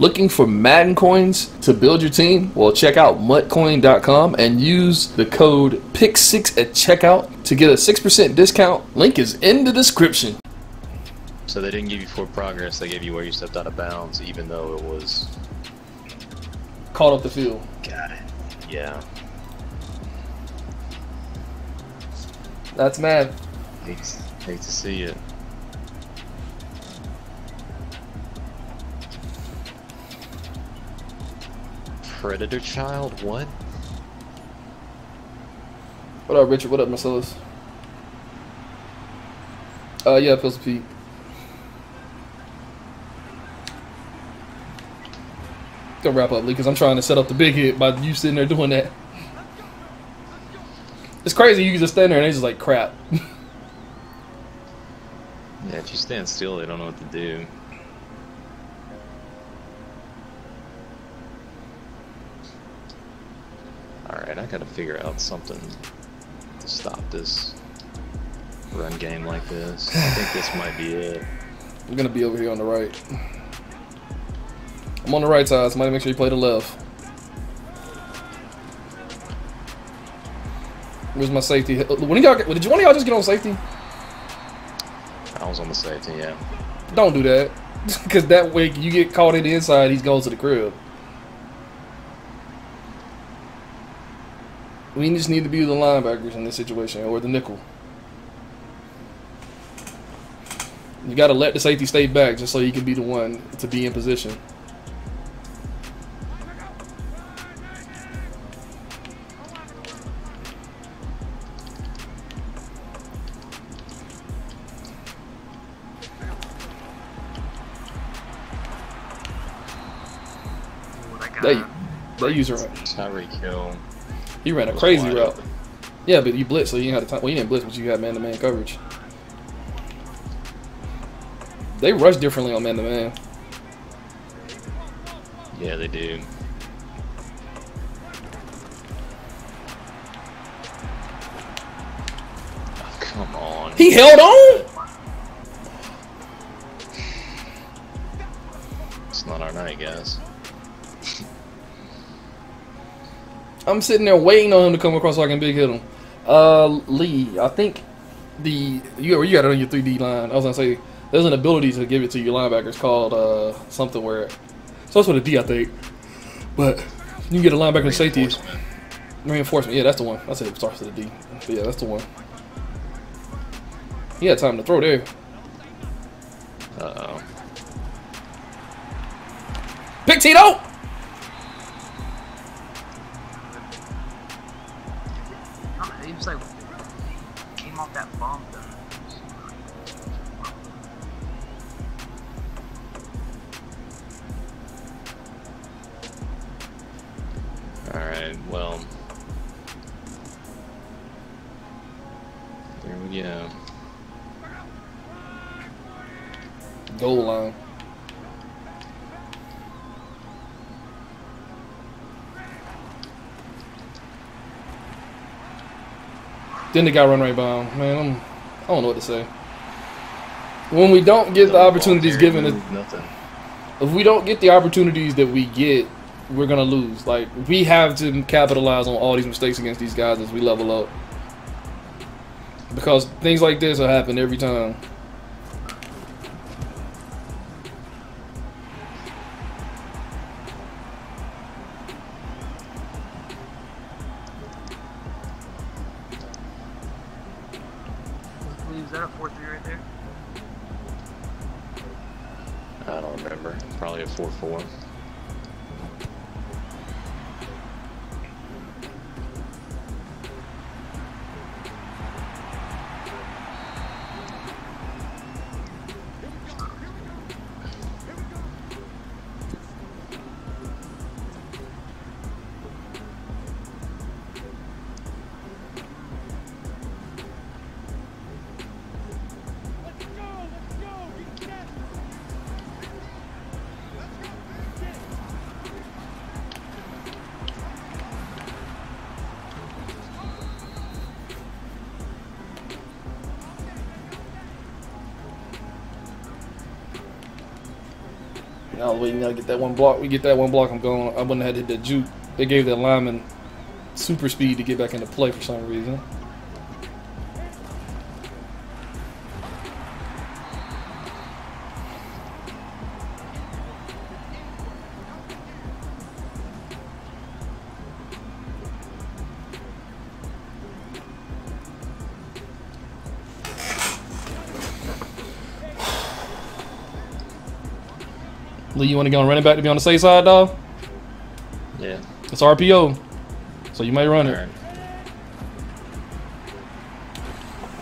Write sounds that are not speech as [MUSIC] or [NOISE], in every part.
Looking for Madden coins to build your team? Well, check out mutcoin.com and use the code PICK6 at checkout to get a 6% discount. Link is in the description. So they didn't give you for progress, they gave you where you stepped out of bounds, even though it was. Caught up the field. Got it. Yeah. That's mad. Hate, hate to see it. Predator child? What? What up, Richard? What up, Marcellus? Uh, yeah, Pistol Pete. Gonna wrap up, Lee, because I'm trying to set up the big hit by you sitting there doing that. It's crazy. You just stand there and they just like crap. [LAUGHS] Yeah, if you stand still, they don't know what to do. Alright, I gotta figure out something to stop this run game like this. I think this [SIGHS] might be it. I'm gonna be over here on the right. I'm on the right side. Somebody make sure you play the left. Where's my safety? Uh, when y'all did you one of y'all just get on safety? I was on the safety, yeah. Don't do that, [LAUGHS] because that way you get caught in the inside. he's going to the crib. We just need to be the linebackers in this situation, or the nickel. You got to let the safety stay back just so you can be the one to be in position. They, they use her. Tyreek Hill. He ran a crazy route. open. Yeah, but you blitz, so you didn't have the time. Well, you didn't blitz, but you had man-to-man coverage. They rush differently on man-to-man. Yeah, they do. Oh, come on. He held on. It's not our night, guys. I'm sitting there waiting on him to come across so I can big hit him. Uh, Lee, I think the you you got it on your 3D line. I was gonna say there's an ability to give it to your linebackers called uh something where it starts with a D, I think. But you get a linebacker and safety Reinforcement. Yeah, that's the one. I said it starts with a D. But yeah, that's the one. He had time to throw there. Uh-oh. Pick Tito. No, He was like came off that bomb though. Alright, well. There we go. Goal line. Then the guy run right by him. Man, I'm, I don't know what to say. When we don't get the opportunities given, Nothing. if we don't get the opportunities that we get, we're gonna lose. Like we have to capitalize on all these mistakes against these guys as we level up. Because things like this will happen every time. Was that a 4 3 right there? I don't remember. Probably a 4-4. Waiting to get that one block. We get that one block, I'm going. I wouldn't have had to hit that juke. They gave that lineman super speed to get back into play for some reason. Lee, you want to go on running back to be on the safe side, dog? Yeah. It's RPO, so you may run it. Alright.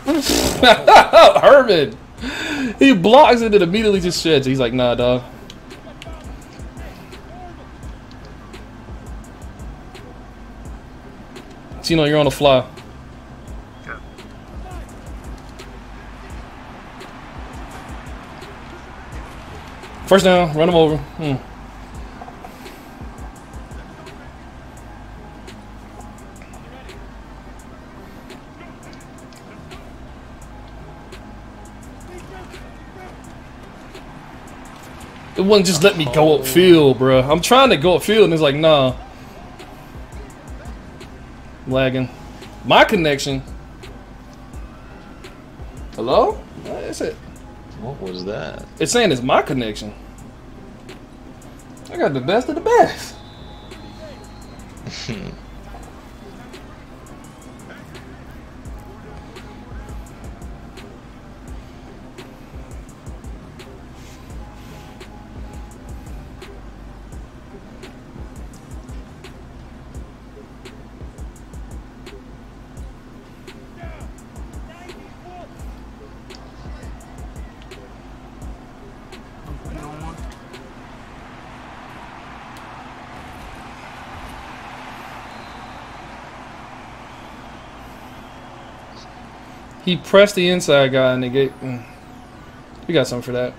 [LAUGHS] Herman, he blocks it and immediately just sheds. He's like, nah, dog. Tino, you're on the fly. First down, run him over. Hmm. It wouldn't just let me go upfield, bro. I'm trying to go upfield, and it's like, nah. Lagging. My connection. Hello? That's it. What was that? It's saying it's my connection. I got the best of the best. [LAUGHS] He pressed the inside guy and they gave. Mm. We got something for that.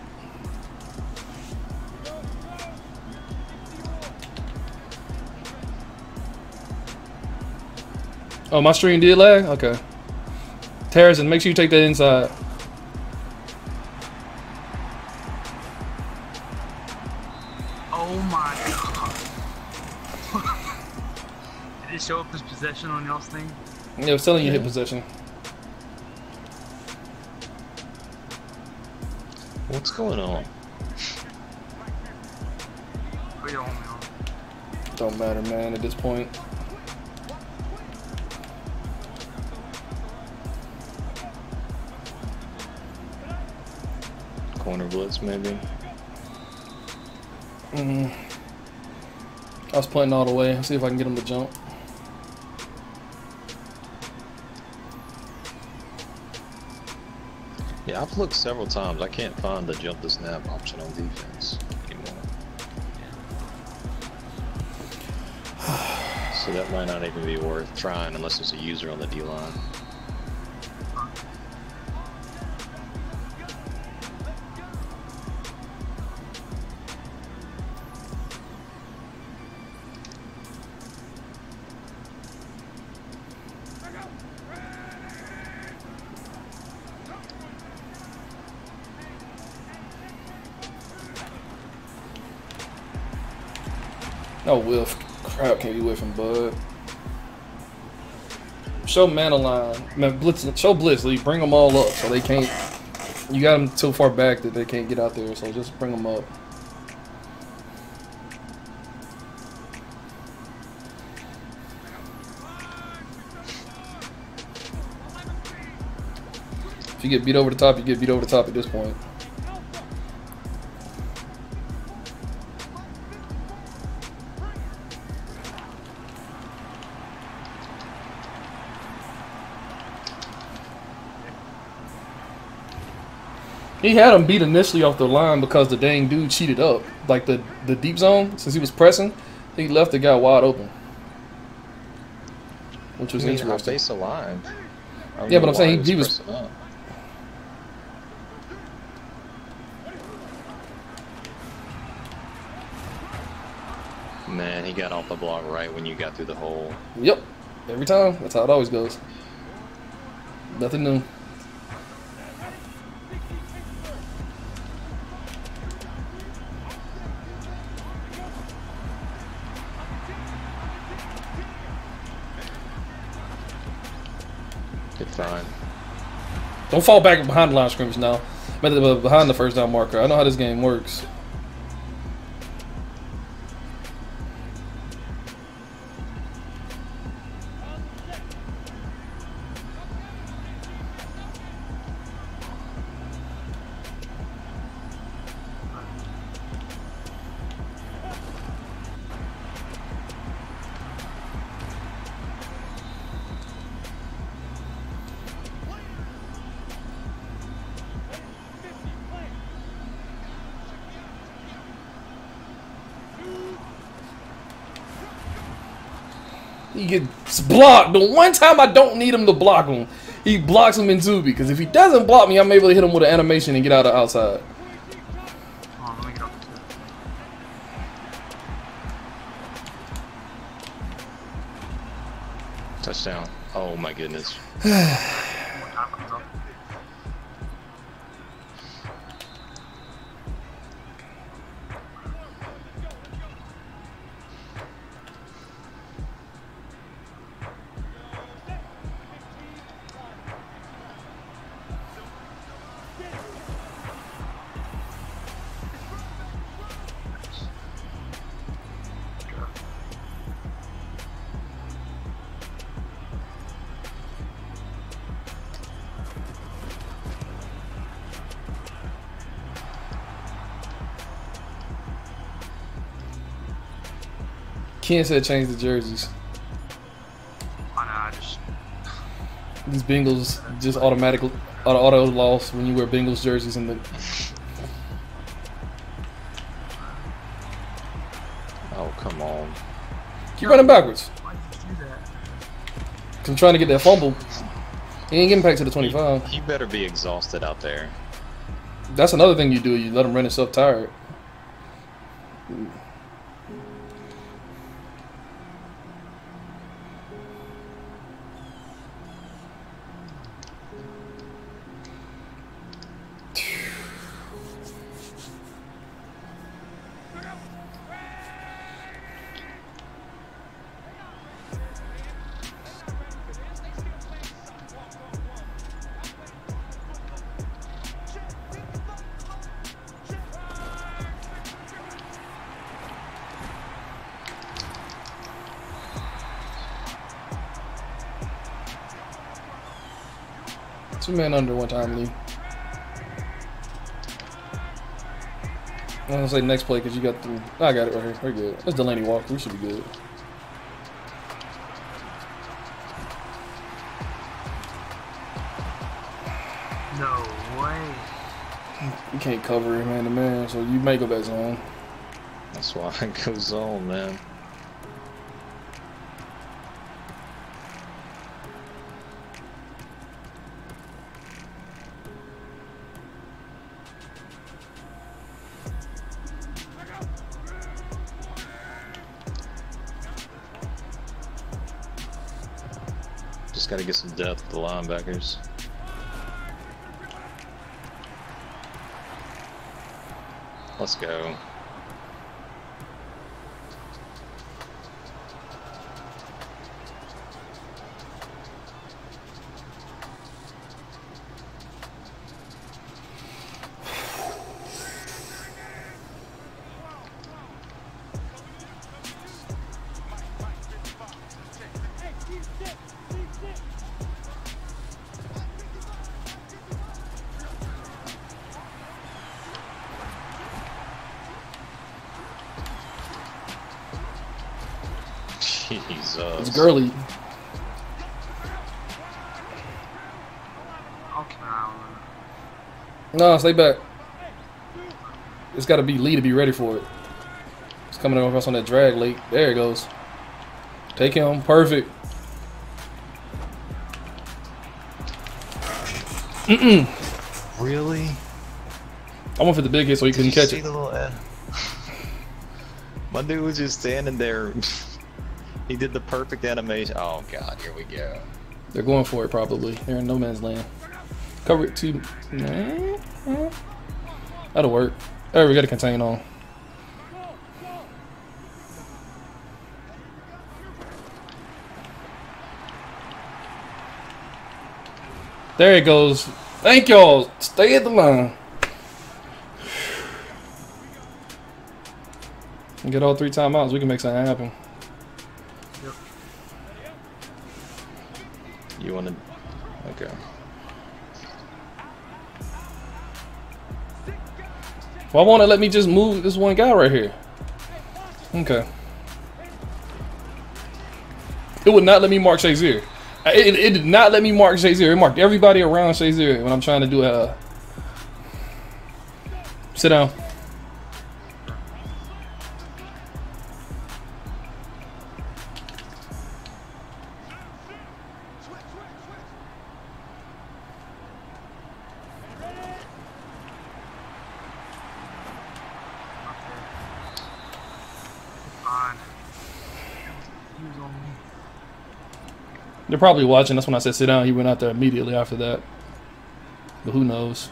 Oh, my stream did lag? Okay. Terracing, make sure you take that inside. Oh my god. [LAUGHS] Did it show up as possession on y'all's thing? Yeah, I was telling you hit possession. Going on? Put your homie on. Don't matter, man, at this point. Corner blitz, maybe? Mm. I was playing all the way. See if I can get him to jump. I've looked several times. I can't find the jump the snap option on defense anymore. [SIGHS] So that might not even be worth trying unless there's a user on the D line. Oh, whiff. Crap, can't be whiffing, bud. Show Manaline. Man, Blitz, show Blitz, Lee. Bring them all up so they can't. You got them so far back that they can't get out there, so just bring them up. If you get beat over the top, you get beat over the top at this point. He had him beat initially off the line because the dang dude cheated up. Like the, the deep zone, since he was pressing, he left the guy wide open. Which was I mean, I interesting. face alive. I Yeah, but I'm saying he- he was- up. Man, he got off the block right when you got through the hole. Yep. Every time. That's how it always goes. Nothing new. Don't fall back behind the line of scrimmage now. Behind the first down marker. I know how this game works. He gets blocked. The one time I don't need him to block him, he blocks him in two because if he doesn't block me, I'm able to hit him with an animation and get out of outside. Hold on, let me get up to it. Touchdown. Oh my goodness. [SIGHS] [SIGHS] [SIGHS] Ken said change the jerseys. Oh, I know, I just These Bengals just automatically auto, auto loss when you wear Bengals jerseys in the. Oh come on. Keep running backwards. why did you do that? Cause I'm trying to get that fumble. He ain't getting back to the 25. You better be exhausted out there. That's another thing you do. You let him run himself tired. Two men under one time, Lee. I'm gonna say next play because you got the. I got it right here. We're good. That's Delanie Walker. We should be good. No way. You can't cover him man to man, so you may go back zone. That's why it goes on, man. Just gotta get some depth with the linebackers. Let's go. Gurley. I'll keep an eye on that. No, stay back. It's got to be Lee to be ready for it. It's coming across on that drag late. There it goes. Take him. Perfect. Really? I went for the big hit so he couldn't you catch see it. the little uh, ad? [LAUGHS] My dude was just standing there. [LAUGHS] he did the perfect animation. Oh god, here we go. They're going for it probably. They're in no man's land. Cover it too. That'll work. There, we got to contain on. There it goes. Thank y'all. Stay at the line. Get all three timeouts. We can make something happen. You want to? Okay. Why won't it let me just move this one guy right here? Okay. It would not let me mark Shazier. Uh, It, it did not let me mark Shazier. It marked everybody around Shazier when I'm trying to do a. sit down. They're probably watching. That's when I said sit down. He went out there immediately after that. But who knows?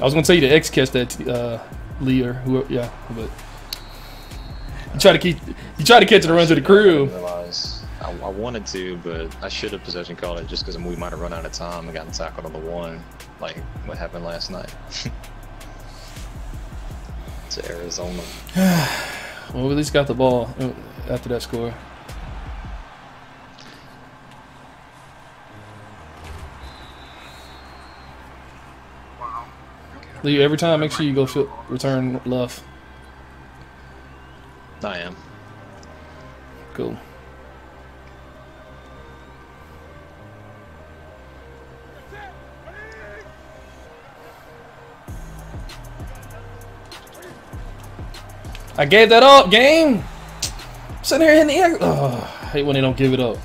I was gonna tell you to X catch that uh, Lee or whoever. Yeah, but you try to keep you try to catch it around to the crew. I, I wanted to, but I should have possession called it just because we might have run out of time and gotten tackled on the one, like what happened last night. [LAUGHS] to Arizona. [SIGHS] Well, we at least got the ball uh, after that score. Lee, every time, make sure you go field, return love. I am. Cool. I gave that up, game. Sitting here in the air. Oh, I hate when they don't give it up.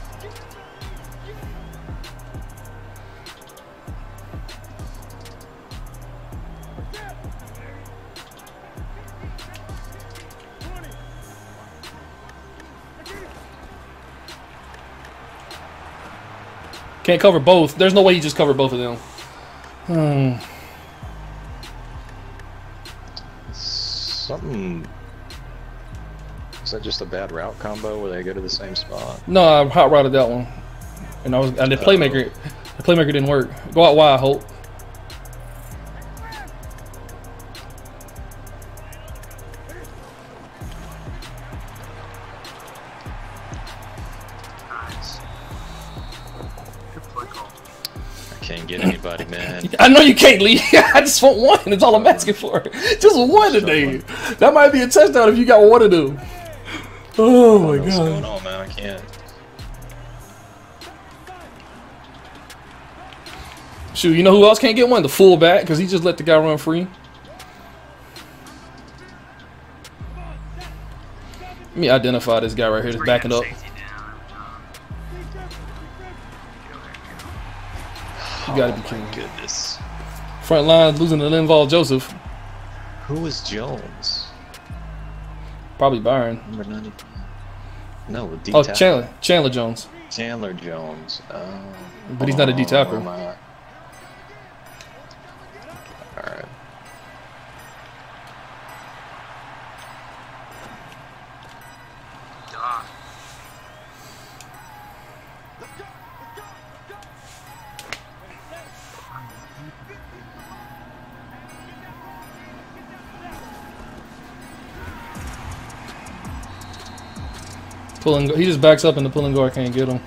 Can't cover both. There's no way you just cover both of them. Hmm. Something. Is that just a bad route combo where they go to the same spot? No, I hot routed that one, and I was and the playmaker, the playmaker didn't work. Go out wide, Hope. Can't leave. [LAUGHS] I just want one. That's all I'm asking for. Just one today. That might be a touchdown if you got one of them. Oh my What's going god. on, man? I can't. Shoot, you know who else can't get one? The fullback, because he just let the guy run free. Let me identify this guy right here that's backing up. safety down every time. Go there, go. You gotta be oh kidding my me. goodness. Front line losing to Linval Joseph. Who is Jones? Probably Byron. Number 90. No, D Oh. Chandler. Chandler Jones. Chandler Jones. Oh, But he's not a D oh, Pulling. He just backs up and the pulling guard can't get him.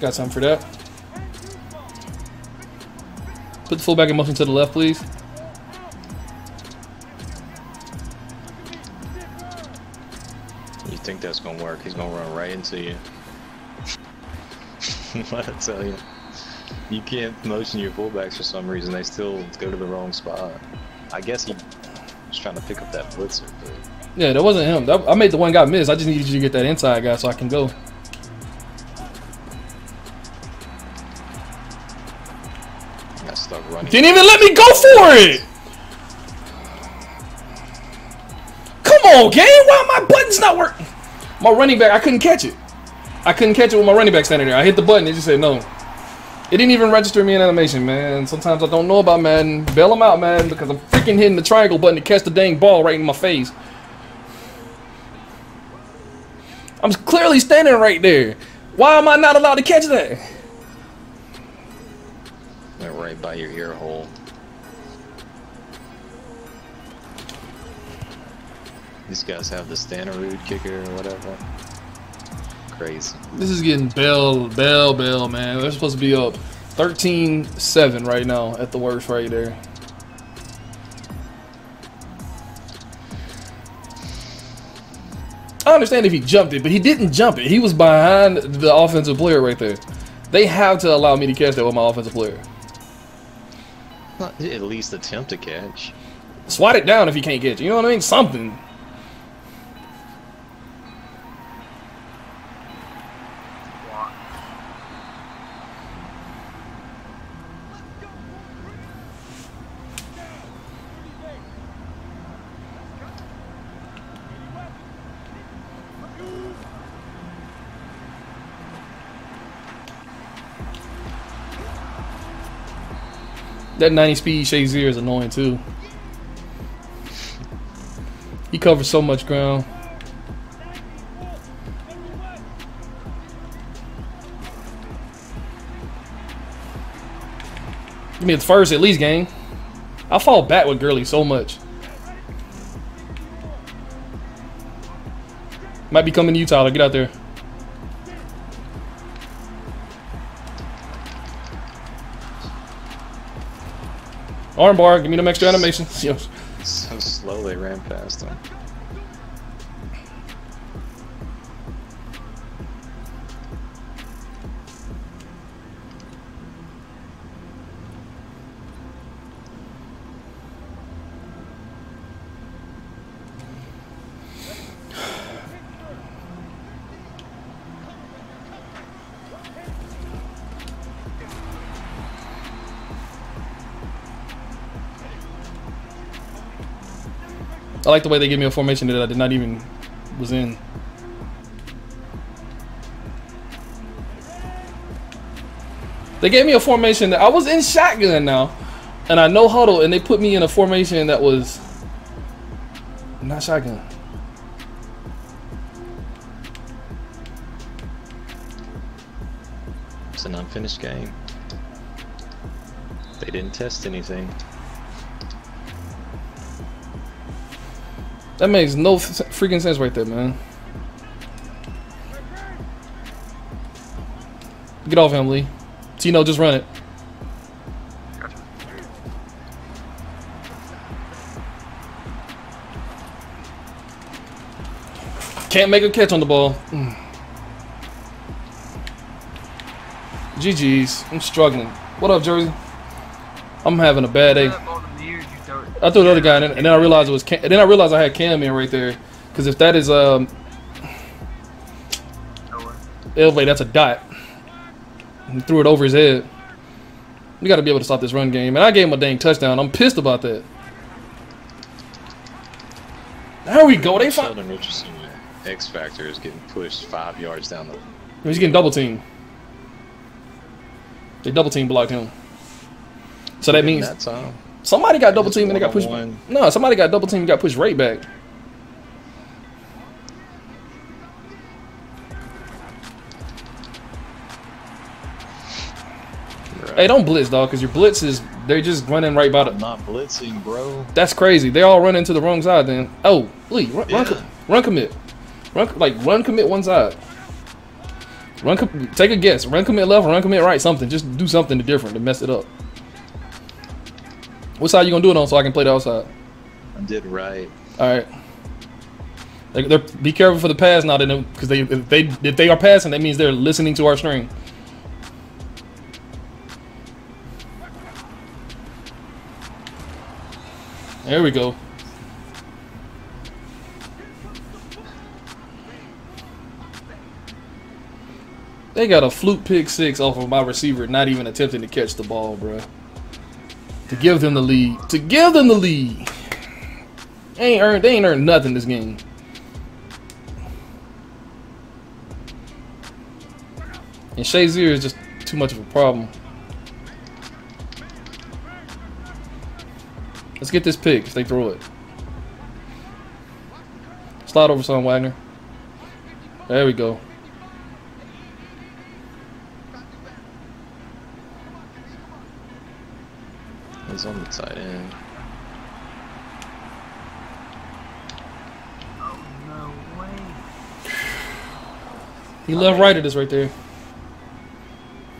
Got something for that. Put the fullback in motion to the left, please. You think that's gonna work? He's gonna run right into you. [LAUGHS] I tell you. You can't motion your fullbacks for some reason. They still go to the wrong spot. I guess he was trying to pick up that blitzer, but Yeah, that wasn't him. That, I made the one guy miss. I just needed you to get that inside guy so I can go. I got stuck running. Didn't even let me go for it. Come on, game. Why my buttons not working? My running back, I couldn't catch it. I couldn't catch it with my running back standing there. I hit the button. It just said no. It didn't even register me in animation, man. Sometimes I don't know about Madden. Bail him out, man, because I'm freaking hitting the triangle button to catch the dang ball right in my face. I'm clearly standing right there. Why am I not allowed to catch that? They're right by your ear hole. These guys have the Stenerud kicker or whatever. Crazy. This is getting bell, bell, bell, man. They're supposed to be up 13-7 right now at the worst right there. I understand if he jumped it, but he didn't jump it. He was behind the offensive player right there. They have to allow me to catch that with my offensive player. Not at least attempt to catch. Swat it down if you can't catch it. You know what I mean? Something. That 90 speed Shazier is annoying too. He covers so much ground. Give me the first at least, gang. I fall back with Gurley so much. Might be coming to you, Tyler. Get out there. Armbar, give me them extra animations. Yo, So slow they ran past him. Like the way they gave me a formation that I did not even was in. They gave me a formation that I was in shotgun now, and I know huddle, and they put me in a formation that was not shotgun. It's an unfinished game. They didn't test anything. That makes no freaking sense right there, man. Get off him, Lee. Tino, just run it. Can't make a catch on the ball. Mm. GG's. I'm struggling. What up, Jersey? I'm having a bad day. I threw the other guy, and then, and then I realized it was. Cam, and then I realized I had Cam in right there. Because if that is um, No way. wait, that's a dot. He threw it over his head. We got to be able to stop this run game, and I gave him a dang touchdown. I'm pissed about that. There we go. They found. Sheldon Richardson, X Factor, is getting pushed five yards down the. He's getting double teamed. They double team blocked him. So that means that time. Somebody got double teamed and they got pushed. one-on-one. No, somebody got double teamed and got pushed right back. Hey, don't blitz, dog, because your blitz is they're just running right by I'm the. not blitzing, bro. That's crazy. They all run into the wrong side. Then oh, Lee, run, run, Yeah. run commit, run like run commit one side. Run, com- take a guess. Run commit left, run commit right. Something. Just do something different to mess it up. What side you gonna do it on so I can play the outside? I did right. All right. They, they're be careful for the pass now, because they if they if they are passing, that means they're listening to our string. There we go. They got a fluke pick six off of my receiver, not even attempting to catch the ball, bro. To give them the lead. To give them the lead. They ain't earned. They ain't earned nothing this game. And Shazier is just too much of a problem. Let's get this pick if they throw it. Slide over, some Wagner. There we go. He's on the tight end. Oh no way. He left right of this right there.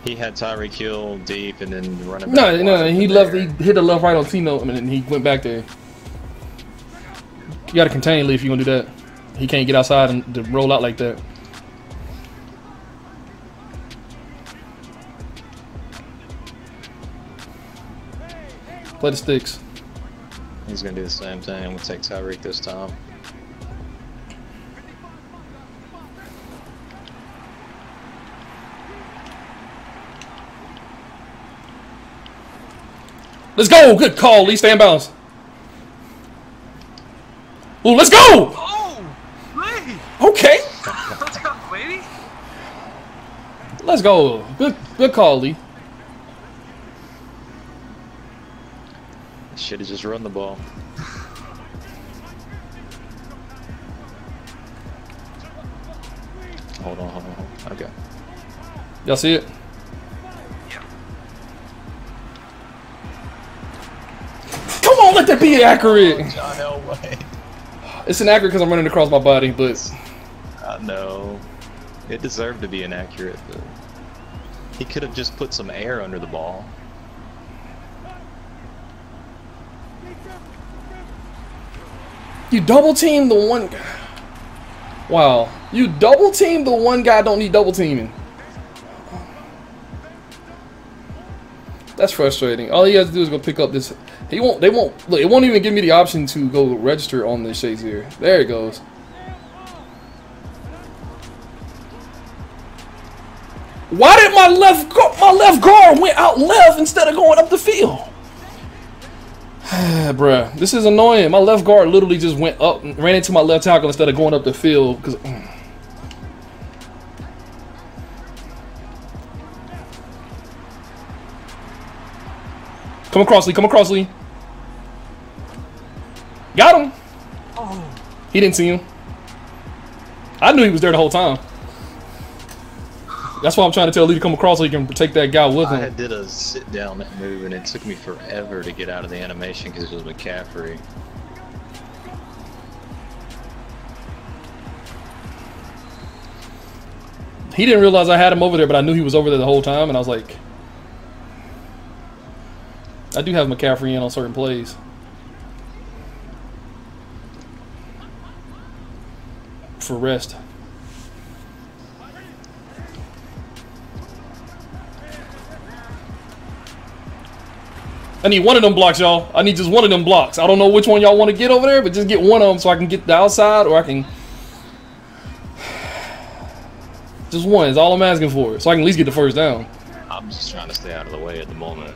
He had Tyreek Hill deep and then running back. No, no, he left. there. He hit the left right on Tino, and then he went back there. You got to contain Lee if you're gonna do that. He can't get outside and to roll out like that. Play the sticks. He's gonna do the same thing. We'll take Tyreek this time. Let's go. Good call, Lee. Stay in bounds. Ooh, let's go. Oh! Lee! Okay. Let's go, baby! Let's go. Good, good call, Lee. Should have just run the ball. [LAUGHS] Hold on, hold on, hold on. Okay. Y'all see it? Be accurate. John Elway. It's inaccurate because I'm running across my body, but I know. It deserved to be inaccurate, but he could have just put some air under the ball. you double team the one. Guy. Wow, you double team the one guy. Don't need double teaming. That's frustrating. All he has to do is go pick up this. He won't. They won't. Look, it won't even give me the option to go register on this Shazier. There it goes. Why did my left my left guard went out left instead of going up the field? [SIGHS] Bruh, this is annoying. My left guard literally just went up, ran into my left tackle instead of going up the field. Cause mm. Come across, Lee. Come across, Lee. Got him. Oh! He didn't see him. I knew he was there the whole time. That's why I'm trying to tell Lee to come across so he can take that guy with him. I did a sit down move and it took me forever to get out of the animation because it was McCaffrey. He didn't realize I had him over there, but I knew he was over there the whole time, and I was like, I do have McCaffrey in on certain plays. For rest. I need one of them blocks, y'all. I need just one of them blocks. I don't know which one y'all want to get over there, but just get one of them so I can get the outside, or I can [SIGHS] just one is all I'm asking for, so I can at least get the first down. I'm just trying to stay out of the way at the moment.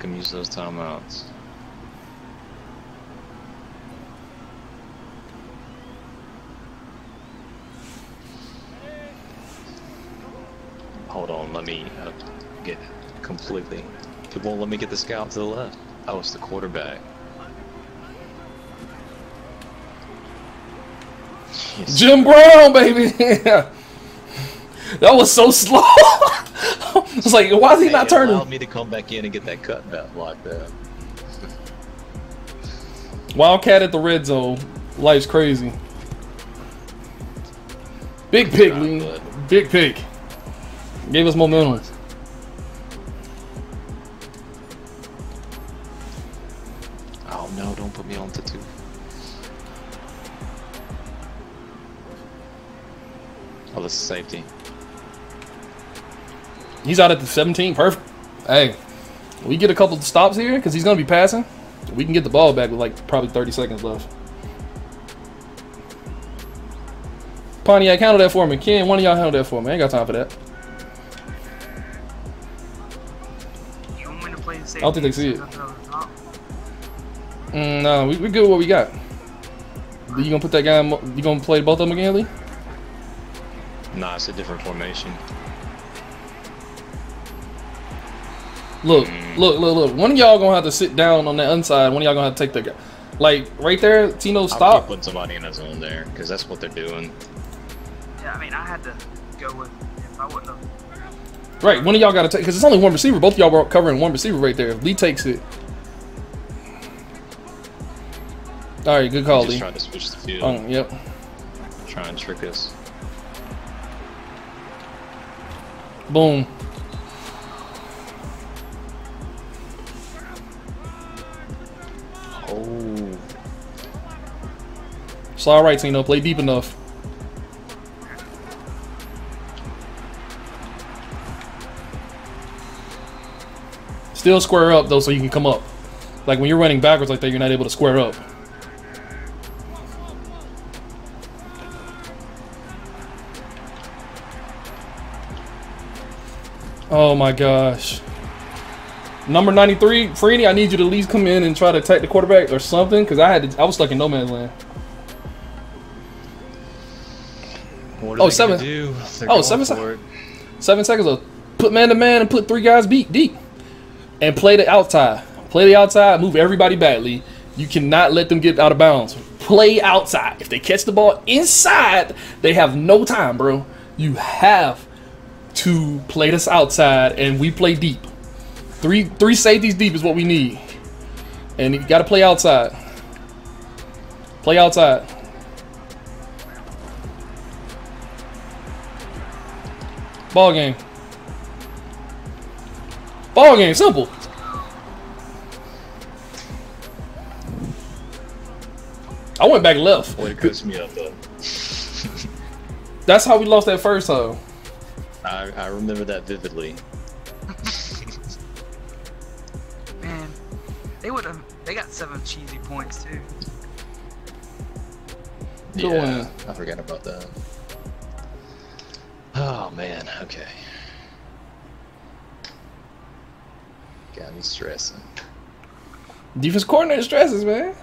Make them use those timeouts. Hold on, let me uh, get completely. It won't let me get the scout to the left. Oh, it's the quarterback. Jim Brown, baby. [LAUGHS] that was so slow. [LAUGHS] [LAUGHS] I was like, why is he not allowed turning? me to come back in and get that cutback like that. Wildcat at the red zone. Life's crazy. Big pig, job, Lee. bud. Big pick. Gave us momentum. He's out at the 17. Perfect. Hey, we get a couple of stops here because he's going to be passing. We can get the ball back with like probably 30 seconds left. Pontiac, handle that for me. Ken, one of y'all handle that for me. I ain't got time for that. Safety? don't think they see it. Mm, no, we, we good with what we got. You gonna put that guy? In, you gonna play both of them again, Lee? Nah, it's a different formation. Look, look, look, look. One of y'all gonna have to sit down on the inside. One of y'all gonna have to take the guy. Like right there, Tino, I'll keep stop. putting somebody in a zone there because that's what they're doing. Yeah, I mean, I had to go with if I wouldn't have. Right, one of y'all gotta take because it's only one receiver. Both y'all were covering one receiver right there. Lee takes it. All right, good call, Just Lee. trying to switch the field, Oh, yep. try and trick us. Boom. Oh, Slide right, Tino. Play deep enough. Still square up though, so you can come up. Like when you're running backwards like that, you're not able to square up. Oh my gosh. Number 93, Freeney, I need you to at least come in and try to attack the quarterback or something, because I had to, I was stuck in no man's land. what Oh, seven- oh, seven se- Seven seconds of put man to man and put three guys beat deep. And play the outside. Play the outside, move everybody Lee. You cannot let them get out of bounds. Play outside. If they catch the ball inside, they have no time, bro. You have to play this outside and we play deep. Three three safeties deep is what we need. And you gotta play outside. Play outside. Ball game. Ball game, simple. I went back left. Way to coach me up though. That's how we lost that first time. I, I remember that vividly. They got seven cheesy points too. Yeah. I forgot about that. Oh man, okay. Got me stressing. Defense coordinator stresses, man.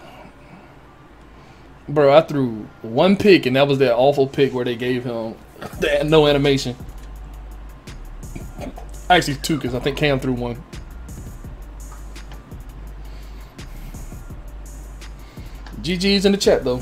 Bro, I threw one pick, and that was that awful pick where they gave him that no animation. Actually, two, because I think Cam threw one. GG's in the chat, though.